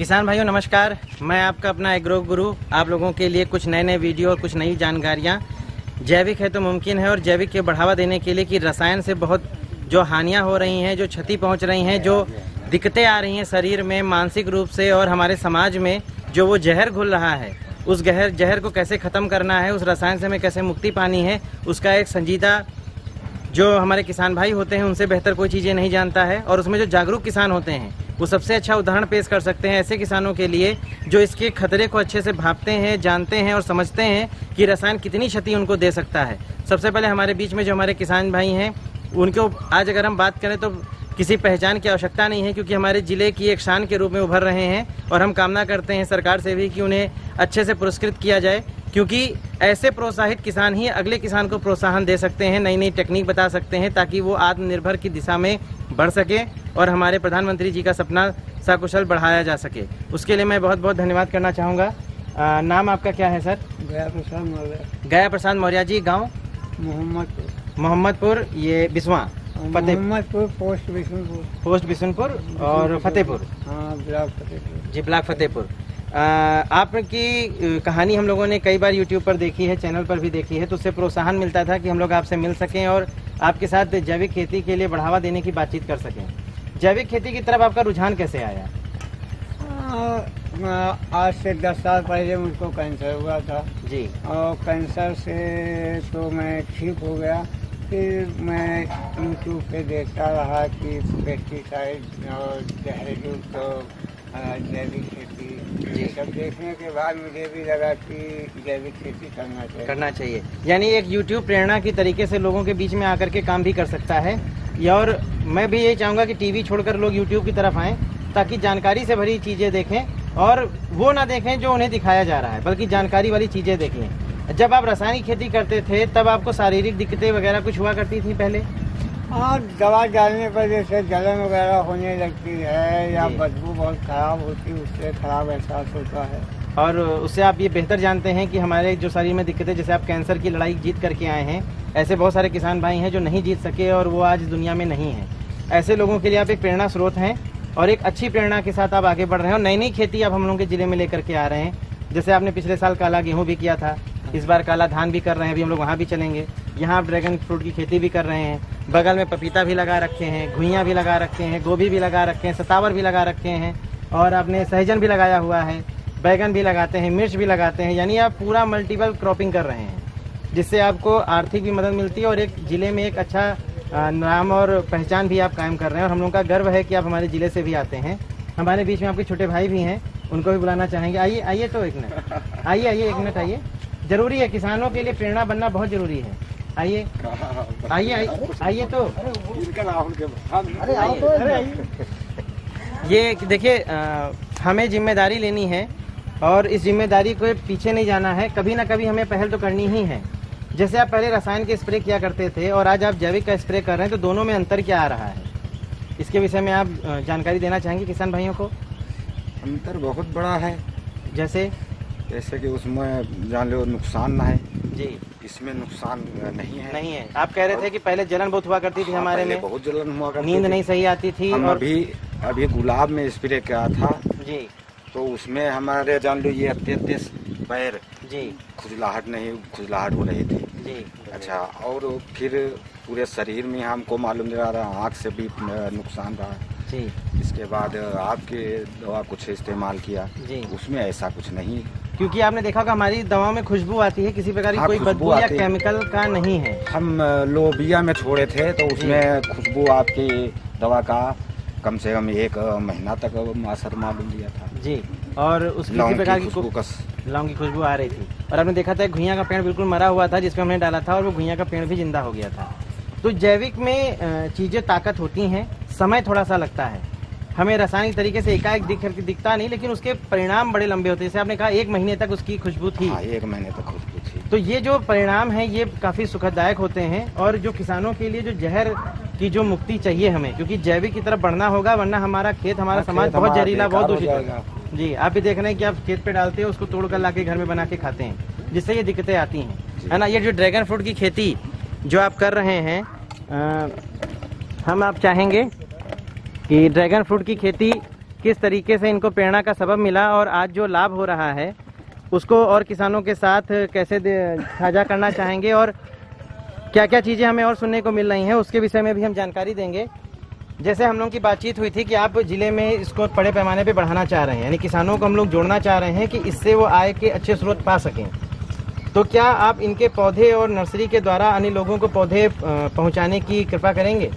किसान भाइयों, नमस्कार। मैं आपका अपना एग्रो गुरु। आप लोगों के लिए कुछ नए नए वीडियो और कुछ नई जानकारियाँ। जैविक है तो मुमकिन है और जैविक के बढ़ावा देने के लिए कि रसायन से बहुत जो हानियाँ हो रही हैं, जो क्षति पहुँच रही हैं, जो दिक्कतें आ रही हैं शरीर में, मानसिक रूप से और हमारे समाज में, जो वो जहर घुल रहा है, उस गहर, जहर को कैसे ख़त्म करना है, उस रसायन से हमें कैसे मुक्ति पानी है, उसका एक संजीदा जो हमारे किसान भाई होते हैं, उनसे बेहतर कोई चीज़ें नहीं जानता है और उसमें जो जागरूक किसान होते हैं वो सबसे अच्छा उदाहरण पेश कर सकते हैं ऐसे किसानों के लिए, जो इसके खतरे को अच्छे से भापते हैं, जानते हैं और समझते हैं कि रसायन कितनी क्षति उनको दे सकता है। सबसे पहले हमारे बीच में जो हमारे किसान भाई हैं, उनको आज अगर हम बात करें तो किसी पहचान की आवश्यकता नहीं है, क्योंकि हमारे ज़िले की एक शान के रूप में उभर रहे हैं और हम कामना करते हैं सरकार से भी कि उन्हें अच्छे से पुरस्कृत किया जाए। क्योंकि ऐसे प्रोत्साहित किसान ही अगले किसान को प्रोत्साहन दे सकते हैं नई नई टेक्निक बता सकते हैं ताकि वो आत्मनिर्भर की दिशा में बढ़ सके और हमारे प्रधानमंत्री जी का सपना सकुशल बढ़ाया जा सके। उसके लिए मैं बहुत बहुत धन्यवाद करना चाहूँगा। नाम आपका क्या है सर? गया प्रसाद मौर्य। गया प्रसाद मौर्य जी गाँव? मोहम्मदपुर। मोहम्मदपुर ये बिस्वा फतेह मोहम्मदपुर पोस्ट बिशनपुर पोस्ट बिशनपुर और फतेहपुर? हाँ ब्लॉक फतेहपुर। जी ब्लॉक फतेहपुर। आपकी कहानी हम लोगों ने कई बार यूट्यूब पर देखी है चैनल पर भी देखी है तो उससे प्रोत्साहन मिलता था कि हम लोग आपसे मिल सकें और आपके साथ जैविक खेती के लिए बढ़ावा देने की बातचीत कर सकें। जैविक खेती की तरफ़ आपका रुझान कैसे आया? आज से दस साल पहले मुझको कैंसर हुआ था। जी। और कैंसर से तो मैं ठीक हो गया। फिर मैं यूट्यूब पे देखता रहा कि पेस्टिसाइड और जहरीलू तो जैविक खेती। ये सब देखने के बाद मुझे भी लगा कि जैविक खेती करना चाहिए। करना चाहिए। यानी एक यूट्यूब प्रेरणा की तरीके से लोगों के बीच में आकर के काम भी कर सकता है। और मैं भी यही चाहूँगा कि टीवी छोड़कर लोग यूट्यूब की तरफ़ आएँ ताकि जानकारी से भरी चीज़ें देखें और वो ना देखें जो उन्हें दिखाया जा रहा है बल्कि जानकारी वाली चीज़ें देखें जब आप रासायनिक खेती करते थे तब आपको शारीरिक दिक्कतें वगैरह कुछ हुआ करती थी पहले? हाँ दवा डालने पर जैसे जलन वगैरह होने लगती है या। बदबू बहुत खराब होती है उससे खराब एहसास होता है। और उससे आप ये बेहतर जानते हैं कि हमारे जो शरीर में दिक्कतें जैसे आप कैंसर की लड़ाई जीत करके आए हैं ऐसे बहुत सारे किसान भाई हैं जो नहीं जीत सके और वो आज दुनिया में नहीं हैं। ऐसे लोगों के लिए आप एक प्रेरणा स्रोत हैं और एक अच्छी प्रेरणा के साथ आप आगे बढ़ रहे हैं और नई नई खेती आप हम लोगों के ज़िले में लेकर के आ रहे हैं। जैसे आपने पिछले साल काला गेहूँ भी किया था इस बार काला धान भी कर रहे हैं अभी हम लोग वहाँ भी चलेंगे। यहाँ आप ड्रैगन फ्रूट की खेती भी कर रहे हैं। बगल में पपीता भी लगा रखे हैं, घुइयाँ भी लगा रखे हैं, गोभी भी लगा रखे हैं, सतावर भी लगा रखे हैं और आपने सहजन भी लगाया हुआ है, बैगन भी लगाते हैं, मिर्च भी लगाते हैं, यानी आप पूरा मल्टीपल क्रॉपिंग कर रहे हैं, जिससे आपको आर्थिक भी मदद मिलती है और एक ज़िले में एक अच्छा नाम और पहचान भी आप कायम कर रहे हैं। और हम लोगों का गर्व है कि आप हमारे ज़िले से भी आते हैं। हमारे बीच में आपके छोटे भाई भी हैं, उनको भी बुलाना चाहेंगे। आइए आइए तो एक मिनट। आइए आइए, एक मिनट आइए। ज़रूरी है, किसानों के लिए प्रेरणा बनना बहुत ज़रूरी है। आइए। आइए आइए आइए तो। ये देखिए हमें ज़िम्मेदारी लेनी है और इस ज़िम्मेदारी को पीछे नहीं जाना है। कभी ना कभी हमें पहल तो करनी ही है। जैसे आप पहले रसायन के स्प्रे किया करते थे और आज आप जैविक का स्प्रे कर रहे हैं तो दोनों में अंतर क्या आ रहा है? इसके विषय में आप जानकारी देना चाहेंगे किसान भाइयों को? अंतर बहुत बड़ा है। जैसे? जैसे कि उसमें जान लो नुकसान ना है। जी। इसमें नुकसान नहीं है। नहीं है। आप कह रहे थे कि पहले जलन बहुत हुआ करती थी हाँ, हमारे में। बहुत जलन हुआ करती नींद नहीं सही आती थी हम और अभी अभी गुलाब में स्प्रे किया था। जी। तो उसमें हमारे जान लो ये अत्ते पैर जी। खुजलाहट नहीं खुजलाहट हो रही थी। जी। अच्छा और फिर पूरे शरीर में हमको मालूम नहीं रहा आँख से भी नुकसान रहा। जी। इसके बाद आपके दवा कुछ इस्तेमाल किया। जी। उसमें ऐसा कुछ नहीं। क्योंकि आपने देखा होगा हमारी दवाओं में खुशबू आती है किसी प्रकार की हाँ, कोई बदबू या केमिकल का नहीं है। हम लोबिया में छोड़े थे तो उसमें खुशबू आपकी दवा का कम से कम एक महीना तक असर मालूम दिया था। जी। और उस किसी लौंग प्रकार की लौंग की खुशबू आ रही थी। और आपने देखा था घुइया का पेड़ बिल्कुल मरा हुआ था जिसमें हमने डाला था और वो घुइया का पेड़ भी ज़िंदा हो गया था। तो जैविक में चीज़ें ताकत होती हैं समय थोड़ा सा लगता है। हमें रासायनिक तरीके से एकाएक दिख दिखता नहीं लेकिन उसके परिणाम बड़े लंबे होते हैं। जैसे आपने कहा एक महीने तक उसकी खुशबू थी। हाँ एक महीने तक खुशबू थी। तो ये जो परिणाम है ये काफ़ी सुखदायक होते हैं और जो किसानों के लिए जो जहर की जो मुक्ति चाहिए हमें क्योंकि जैविक की तरफ़ बढ़ना होगा वरना हमारा खेत हमारा हाँ, समाज बहुत जहरीला बहुत दूषित जी आप भी देख रहे हैं कि आप खेत पे डालते हो उसको तोड़ कर लाके घर में बना के खाते हैं जिससे ये दिक्कतें आती हैं। है ना? ये जो ड्रैगन फ्रूट की खेती जो आप कर रहे हैं हम आप चाहेंगे कि ड्रैगन फ्रूट की खेती किस तरीके से इनको प्रेरणा का सबब मिला और आज जो लाभ हो रहा है, उसको और किसानों के साथ कैसे साझा करना चाहेंगे और क्या क्या चीज़ें हमें और सुनने को मिल रही हैं, उसके विषय में भी हम जानकारी देंगे। जैसे हम लोग की बातचीत हुई थी कि आप ज़िले में इसको बड़े पैमाने पे बढ़ाना चाह रहे हैं, यानी किसानों को हम लोग जोड़ना चाह रहे हैं कि इससे वो आय के अच्छे स्रोत पा सकें। तो क्या आप इनके पौधे और नर्सरी के द्वारा अन्य लोगों को पौधे पहुँचाने की कृपा करेंगे?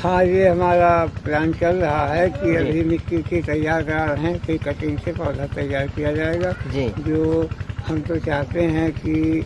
हाँ ये हमारा प्लान चल रहा है कि अभी मिट्टी की तैयार करा रहे हैं फिर कटिंग से पौधा तैयार किया जाएगा। जी। जो हम तो चाहते हैं कि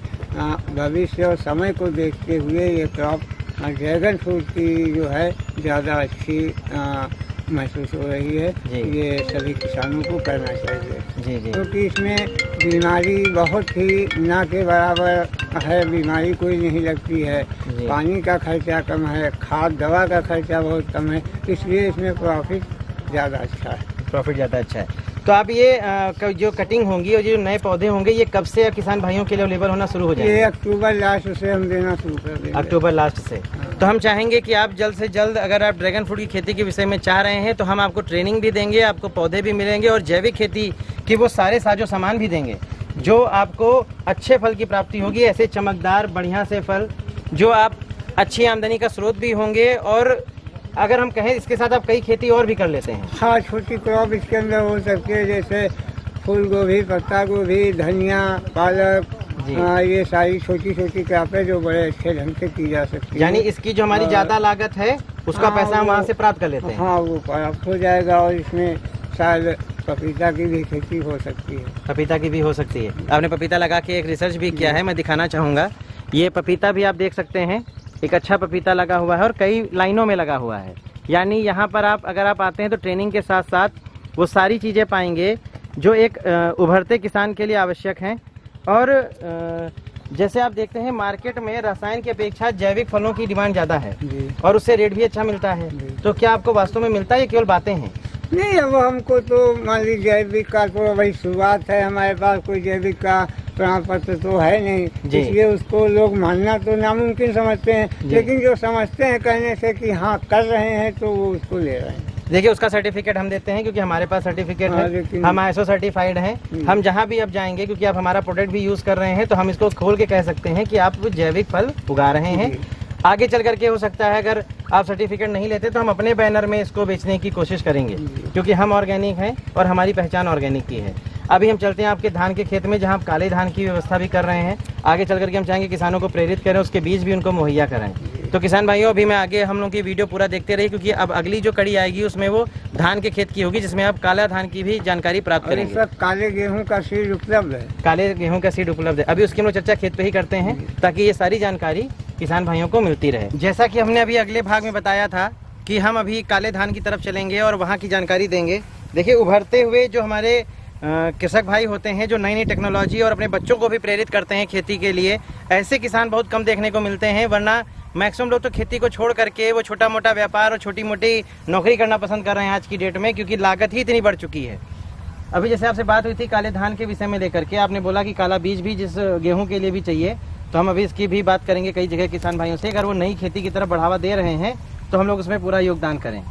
भविष्य और समय को देखते हुए ये क्रॉप ड्रैगन फ्रूट की जो है ज़्यादा अच्छी आ, महसूस हो रही है ये सभी किसानों को करना चाहिए। जी जी। क्योंकि इसमें बीमारी बहुत ही ना के बराबर है बीमारी कोई नहीं लगती है। पानी का खर्चा कम है खाद दवा का खर्चा बहुत कम है इसलिए इसमें प्रॉफिट ज़्यादा अच्छा है। प्रॉफिट ज़्यादा अच्छा है। तो आप ये जो कटिंग होंगी और जो नए पौधे होंगे ये कब से किसान भाइयों के लिए अवेलेबल होना शुरू हो जाएगा? ये अक्टूबर लास्ट से हम देना शुरू कर देंगे। अक्टूबर लास्ट से। तो हम चाहेंगे कि आप जल्द से जल्द, अगर आप ड्रैगन फ्रूट की खेती के विषय में चाह रहे हैं तो हम आपको ट्रेनिंग भी देंगे, आपको पौधे भी मिलेंगे और जैविक खेती की वो सारे साजो सामान भी देंगे, जो आपको अच्छे फल की प्राप्ति होगी, ऐसे चमकदार, बढ़िया से फल, जो आप अच्छी आमदनी का स्रोत भी होंगे और अगर हम कहें इसके साथ आप कई खेती और भी कर लेते हैं हाँ छोटी क्रॉप इसके अंदर हो सकती है, जैसे फूल गोभी पत्ता गोभी धनिया, पालक। हाँ, ये सारी छोटी छोटी क्रॉपें जो बड़े अच्छे ढंग से की जा सकती है। यानी इसकी जो हमारी ज़्यादा लागत है उसका हाँ, पैसा हम वहाँ से प्राप्त कर लेते हैं। हाँ वो प्राप्त हो जाएगा और इसमें शायद पपीता की भी खेती हो सकती है। पपीता की भी हो सकती है। आपने पपीता लगा के एक रिसर्च भी किया है मैं दिखाना चाहूँगा। ये पपीता भी आप देख सकते हैं एक अच्छा पपीता लगा हुआ है और कई लाइनों में लगा हुआ है। यानी यहाँ पर आप अगर आप आते हैं तो ट्रेनिंग के साथ साथ वो सारी चीज़ें पाएँगे जो एक उभरते किसान के लिए आवश्यक हैं। और जैसे आप देखते हैं मार्केट में रसायन की अपेक्षा जैविक फलों की डिमांड ज़्यादा है और उससे रेट भी अच्छा मिलता है। तो क्या आपको वास्तव में मिलता है केवल बातें हैं? नहीं अब हमको तो मान लीजिए जैविक का तो वही शुरुआत है। हमारे पास कोई जैविक का प्रमाण पत्र तो है नहीं। इसलिए उसको लोग मानना तो नामुमकिन समझते हैं। लेकिन जो समझते हैं कहने से कि हाँ कर रहे हैं तो वो उसको ले रहे हैं। देखिए उसका सर्टिफिकेट हम देते हैं क्योंकि हमारे पास सर्टिफिकेट हाँ, है हम आईएसओ सर्टिफाइड हैं। हम्म। हम जहाँ भी अब जाएँगे क्योंकि आप हमारा प्रोडक्ट भी यूज़ कर रहे हैं तो हम इसको खोल के कह सकते हैं कि आप जैविक फल उगा रहे हैं। आगे चल करके हो सकता है अगर आप सर्टिफिकेट नहीं लेते तो हम अपने बैनर में इसको बेचने की कोशिश करेंगे क्योंकि हम ऑर्गेनिक हैं और हमारी पहचान ऑर्गेनिक की है। अभी हम चलते हैं आपके धान के खेत में जहाँ आप काले धान की व्यवस्था भी कर रहे हैं। आगे चल करके हम चाहेंगे किसानों को प्रेरित करें उसके बीज भी उनको मुहैया कराएँ। तो किसान भाइयों अभी मैं आगे हम लोग की वीडियो पूरा देखते रहिए क्योंकि अब अगली जो कड़ी आएगी उसमें वो धान के खेत की होगी जिसमें आप काला धान की भी जानकारी प्राप्त करेंगे। काले गेहूँ का सीड उपलब्ध है। काले गेहूँ का सीड उपलब्ध है। अभी उसकी हम लोग चर्चा खेत पे ही करते हैं ताकि ये सारी जानकारी किसान भाइयों को मिलती रहे। जैसा कि हमने अभी अगले भाग में बताया था कि हम अभी काले धान की तरफ़ चलेंगे और वहाँ की जानकारी देंगे। देखिए उभरते हुए जो हमारे कृषक भाई होते हैं जो नई नई टेक्नोलॉजी और अपने बच्चों को भी प्रेरित करते हैं खेती के लिए ऐसे किसान बहुत कम देखने को मिलते हैं वरना मैक्सिमम लोग तो खेती को छोड़ करके वो छोटा मोटा व्यापार और छोटी मोटी नौकरी करना पसंद कर रहे हैं आज की डेट में, क्योंकि लागत ही इतनी बढ़ चुकी है। अभी जैसे आपसे बात हुई थी काले धान के विषय में लेकर के, आपने बोला कि काला बीज भी जिस गेहूँ के लिए भी चाहिए तो हम अभी इसकी भी बात करेंगे कई जगह किसान भाइयों से, अगर वो नई खेती की तरफ़ बढ़ावा दे रहे हैं तो हम लोग उसमें पूरा योगदान करें।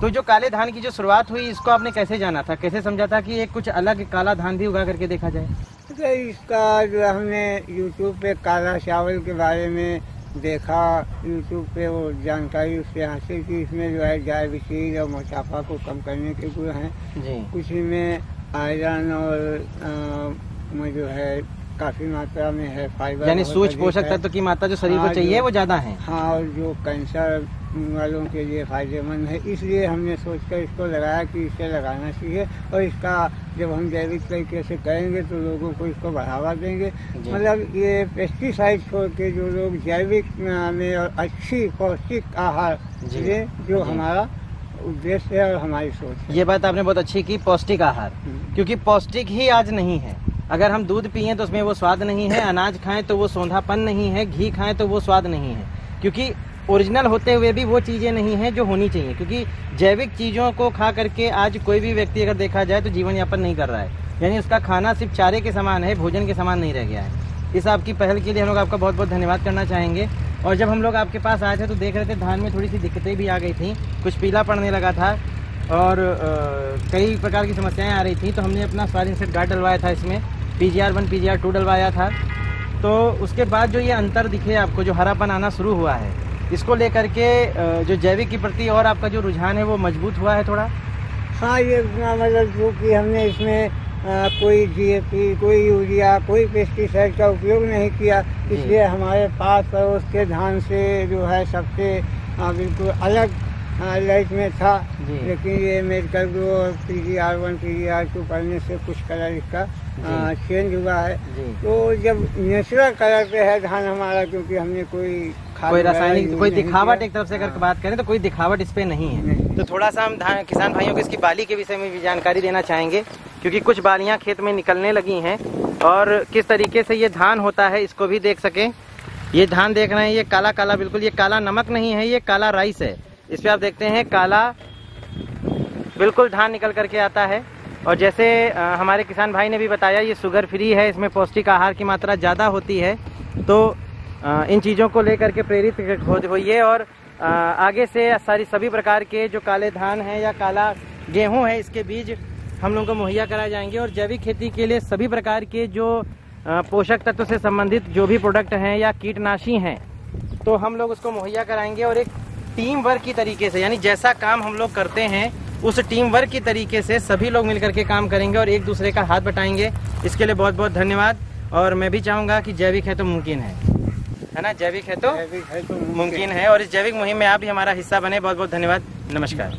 तो जो काले धान की जो शुरुआत हुई, इसको आपने कैसे जाना था? कैसे समझा था कि एक कुछ अलग काला धान भी उगा करके देखा जाए? तो इसका जो हमने यूट्यूब पे काला चावल के बारे में देखा यूट्यूब पे वो जानकारी उससे हासिल की इसमें जो है डायबिटीज़ और मोटापा को कम करने के गुण हैं। जी। कुछ में आयरन और आ, जो है काफ़ी मात्रा में है फाइबर यानी सूच सूक्ष्म पोषक तत्व की मात्रा जो शरीर को हाँ, चाहिए वो ज़्यादा है। हाँ और जो कैंसर वालों के लिए फ़ायदेमंद है। इसलिए हमने सोचकर इसको लगाया कि इसे लगाना चाहिए और इसका जब हम जैविक तरीके से करेंगे तो लोगों को इसको बढ़ावा देंगे। मतलब ये पेस्टिसाइड छोड़ के जो लोग जैविक में और अच्छी पौष्टिक आहार जी। ले जो। हमारा उद्देश्य है और हमारी सोच है। ये बात आपने बहुत अच्छी की पौष्टिक आहार। हम्म। क्योंकि पौष्टिक ही आज नहीं है। अगर हम दूध पिए तो उसमें वो स्वाद नहीं है अनाज खाएँ तो वो सौंधापन नहीं है घी खाएँ तो वो स्वाद नहीं है। क्योंकि ओरिजिनल होते हुए भी वो चीज़ें नहीं हैं जो होनी चाहिए, क्योंकि जैविक चीज़ों को खा करके आज कोई भी व्यक्ति अगर देखा जाए तो जीवन यापन नहीं कर रहा है। यानी उसका खाना सिर्फ़ चारे के समान है, भोजन के समान नहीं रह गया है। इस आपकी पहल के लिए हम लोग आपका बहुत बहुत धन्यवाद करना चाहेंगे। और जब हम लोग आपके पास आए थे तो देख रहे थे धान में थोड़ी सी दिक्कतें भी आ गई थी, कुछ पीला पड़ने लगा था और कई प्रकार की समस्याएँ आ रही थी तो हमने अपना सॉइल इंसेट गार्ड डलवाया था इसमें P G R one P G R two डलवाया था। तो उसके बाद जो ये अंतर दिखे आपको, जो हरापन आना शुरू हुआ है इसको लेकर के जो जैविक के प्रति और आपका जो रुझान है वो मज़बूत हुआ है थोड़ा? हाँ ये इतना मतलब जो कि हमने इसमें आ, कोई डीएपी कोई यूरिया कोई पेस्टिसाइड का उपयोग नहीं किया। इसलिए हमारे पास पड़ोस के धान से जो है सबसे बिल्कुल अलग लाइट में था। लेकिन ये medical grow P G R one P G R two पढ़ने से कुछ कलर इसका चेंज हुआ है। तो जब नेचुरल कलर पे है धान हमारा क्योंकि हमने कोई कोई रासायनिक कोई दिखावट एक तरफ़ से अगर हाँ। बात करें तो कोई दिखावट इस पे नहीं है। तो थोड़ा सा हम किसान भाइयों को इसकी बाली के विषय में भी जानकारी देना चाहेंगे क्योंकि कुछ बालियाँ खेत में निकलने लगी हैं और किस तरीके से ये धान होता है इसको भी देख सकें। ये धान देख रहे हैं ये काला काला बिल्कुल ये काला नमक नहीं है ये काला राइस है। इस पे आप देखते हैं काला बिल्कुल धान निकल करके आता है। और जैसे हमारे किसान भाई ने भी बताया ये शुगर फ्री है इसमें पौष्टिक आहार की मात्रा ज़्यादा होती है तो इन चीज़ों को लेकर के प्रेरित होइए और आगे से सारी सभी प्रकार के जो काले धान है या काला गेहूँ है, इसके बीज हम लोगों को मुहैया कराए जाएँगे और जैविक खेती के लिए सभी प्रकार के जो पोषक तत्व से संबंधित जो भी प्रोडक्ट हैं या कीटनाशी हैं तो हम लोग उसको मुहैया कराएँगे और एक टीम वर्क की तरीके से, यानी जैसा काम हम लोग करते हैं, उस टीम वर्क की तरीके से सभी लोग मिलकर के काम करेंगे और एक दूसरे का हाथ बटाएँगे। इसके लिए बहुत बहुत धन्यवाद और मैं भी चाहूँगा कि जैविक है तो मुमकिन है। है ना? जैविक है तो जैविक है तो मुमकिन है। और इस जैविक मुहिम में आप भी हमारा हिस्सा बने। बहुत बहुत धन्यवाद। नमस्कार।